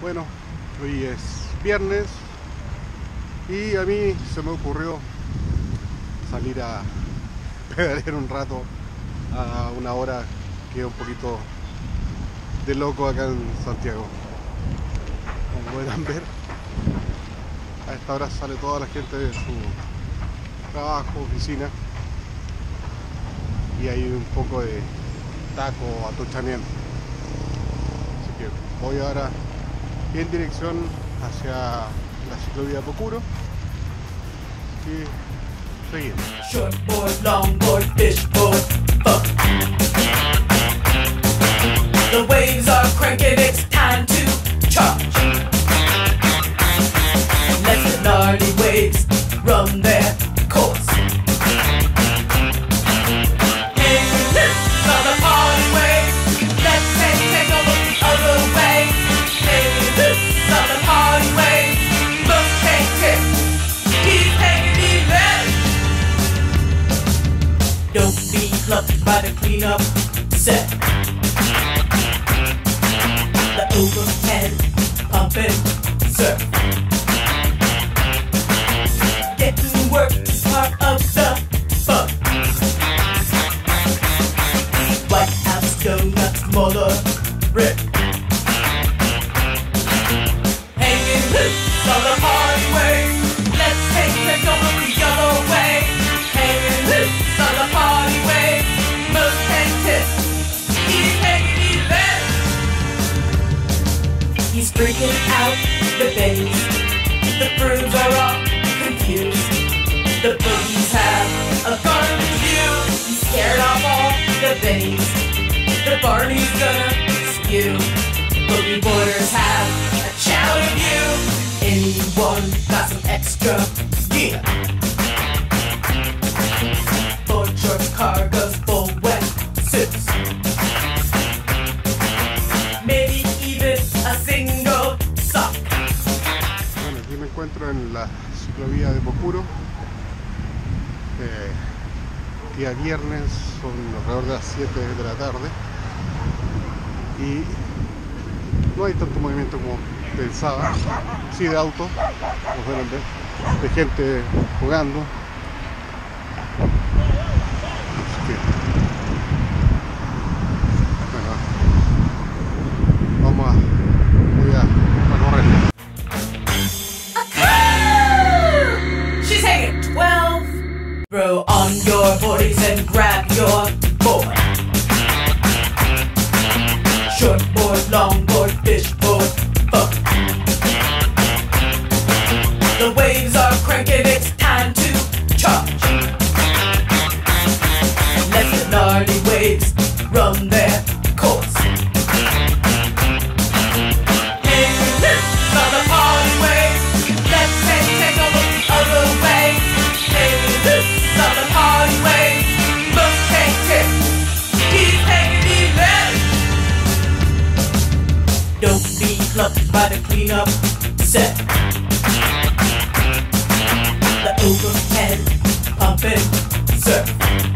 Bueno, hoy es viernes y a mí se me ocurrió salir a pedalear un rato a una hora que es un poquito de loco acá en Santiago. Como podrán ver, a esta hora sale toda la gente de su trabajo, oficina y hay un poco de taco, atochamiento. Así que voy ahora en dirección hacia la ciclovía Pocuro y seguimos. Shortboard, longboard, fishboard, fuck. The waves are cranking, be clucked by the cleanup set. The overhead pumping surf. Getting work is part of the fun. White House donuts, Muller, Rip. Hanging loose on the party The boogies have a garbage view. He's scared off all the bass. The Barney's gonna spew. Boogie boarders have a chow of you. Anyone got some extra gear? Board shorts, cargos, full wet suits. Maybe even a single sock. Bueno, aquí me encuentro en la ciclovía de Pocuro. Eh, día viernes, son alrededor de las 7 de la tarde. Y no hay tanto movimiento como pensaba. Sí, de autos, como pueden ver, de gente jugando. And grab pumping surf.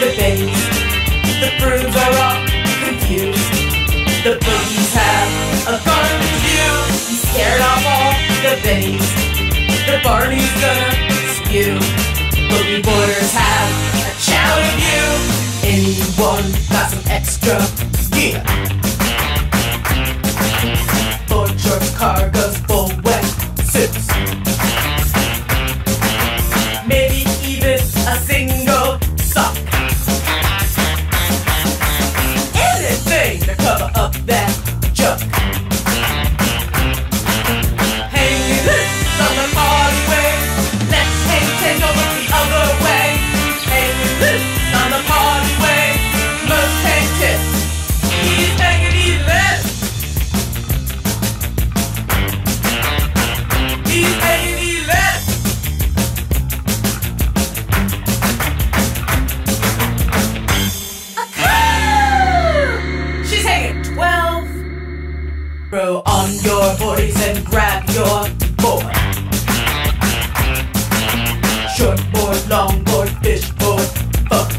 The bass. The brooms are all confused. The boogies have a garbage view. He's scared off all the bass. The Barney's gonna spew. Boogie boarders have a chow of you. Anyone got some extra gear? your and grab your board. Short board, long board, fish board, fuck.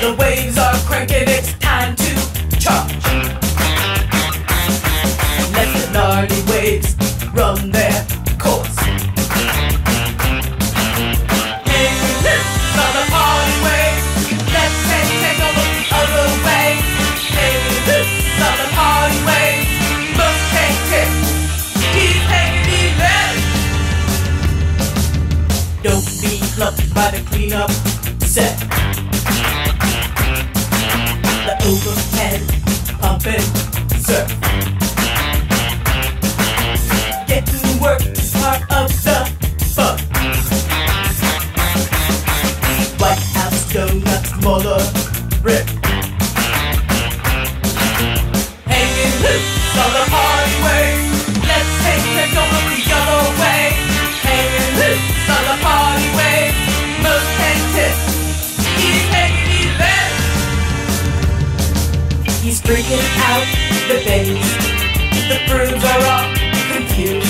The waves are cranking, it's set. He's freaking out the bass. The brooms are all confused.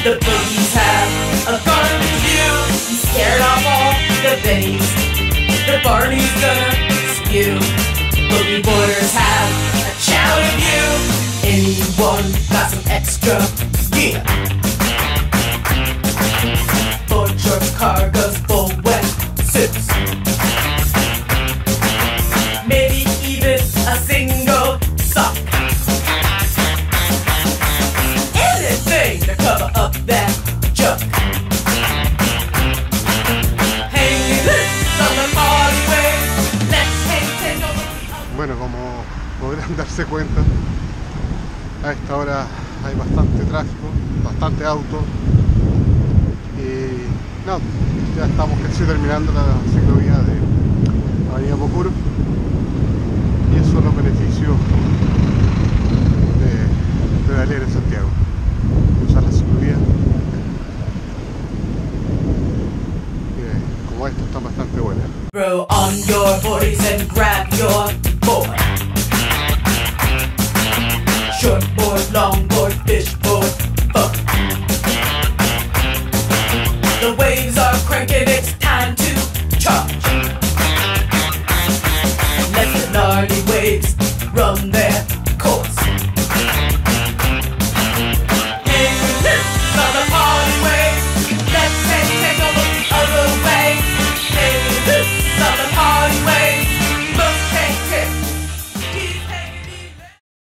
The boogies have a garbage view. He's scared off all the bass. The Barney's gonna spew. Boogie boarders have a challenge view. Anyone got some extra gear? Podrán darse cuenta, a esta hora hay bastante tráfico, bastante auto. Y no, ya estamos casi terminando la ciclovía de Avenida Pocuro. Y esos son los beneficios de pedalear en Santiago. Usar la ciclovía. Y, como esto están bastante buenas. 40s